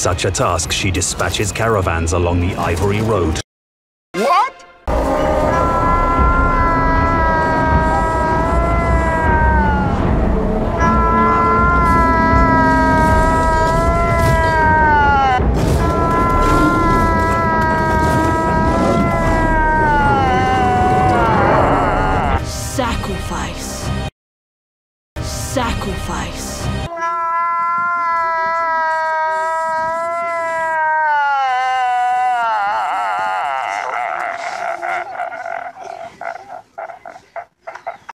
Such a task, she dispatches caravans along the Ivory Road. What? Sacrifice. Sacrifice. uh,